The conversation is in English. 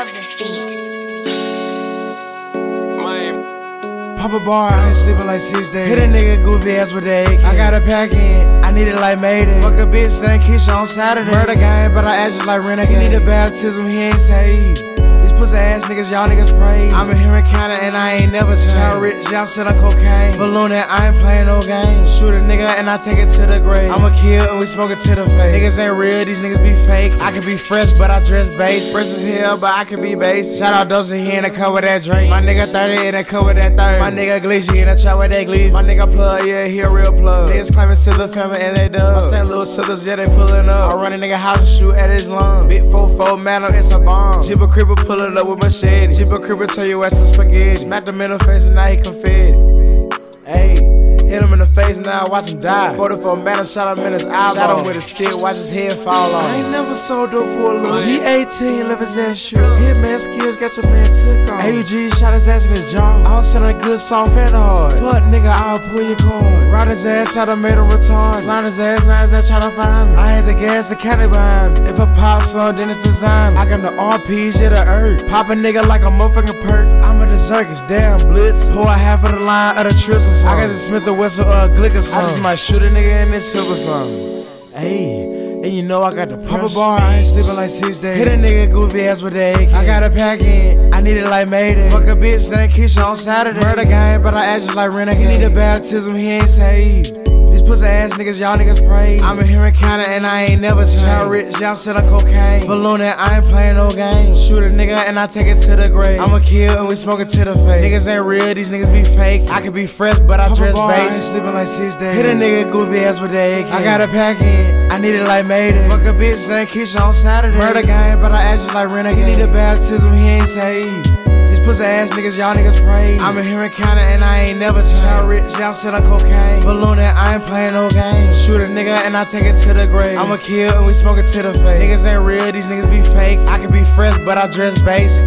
love this beat. Pop a bar, I ain't sleeping like six days. Hit a nigga goofy ass with the AK. I got a pack in, I need it like Mayday. Fuck a bitch, then Keisha on Saturday. Murder game, but I act just like Renegade. He need a baptism, he ain't saved. Pussy ass niggas, y'all niggas pray. I'm in Henry County and I ain't never changed. Child rich, yeah, I'm selling cocaine. Balloon I ain't playing no games. Shoot a nigga and I take it to the grave. I'ma kill and we smoke it to the face. Niggas ain't real, these niggas be fake. I can be fresh, but I dress base. Fresh as hell, but I can be base. Shout out Dosa, he in the with that drink. My nigga 30 in the with that 30. My nigga Gleesy in the chop with that Gleesy. My nigga plug, yeah, he a real plug. Niggas claiming Silver family and they dub. My St. Louis Sellers, yeah, they pulling up. I run a nigga house and shoot at his lung. Big 4-4 man, it's a bomb. Jibba Cribber pulling up with machete. Jibba Cribber tell you ass some spaghetti. Smack him in the face and now he confetti. Hey. Hit him in the face now, watch him die. 44 man, I shot him in his eyeball. Shot him with a stick, watch his head fall off. I ain't never sold dope for a little. G18, left his ass shoot. Hitman skills, got your man took off. AUG shot his ass in his jaw. I was selling good, soft, and hard. Fuck nigga, I'll pull your cord. Ride his ass out, I made him retard. Slime his ass, now his ass tryna find me. I had the gas, the candy behind me. If I pop some, then it's designed. I got the RPs, yeah, the earth. Pop a nigga like a motherfucking perk. I'm a Zerkis, damn blitz. Pour a half of the line of the Tristan song. I got the Smith & Wesson, uh, Glicker song. I just might shoot a nigga in this silver song. Hey, and you know I got the pop a bar, I ain't sleeping like six days. Hit a nigga goofy ass with the AK. I got a pack in, I need it like Mayday. Fuck a bitch, then Keisha on Saturday. Murder game, but I act just like Renegade. He need a baptism, he ain't saved. These pussy ass niggas, y'all niggas pray. I'm in Henry County and I ain't never changed. Child rich, Y'all sit selling cocaine. Balloon it, I ain't playing no games. Shoot a nigga and I take it to the grave. I'ma kill and we smoke it to the face. Niggas ain't real, these niggas be fake. I can be fresh, but I dress base. Sleeping like six days. Hit a nigga goofy ass with the AK. I got a pack in, I need it like Mayday. Fuck a bitch, then Keisha on Saturday. Murder game, but I act just like Renegade. He need a baptism, he ain't saved. These pussy ass niggas, y'all niggas pray. I'm in Henry County and I ain't never changed. Rich, y'all selling cocaine. Balloon it, I ain't playing no games. Shoot a nigga and I take it to the grave. I'ma kill and we smoke it to the face. Niggas ain't real, these niggas be fake. I can be fresh, but I dress base.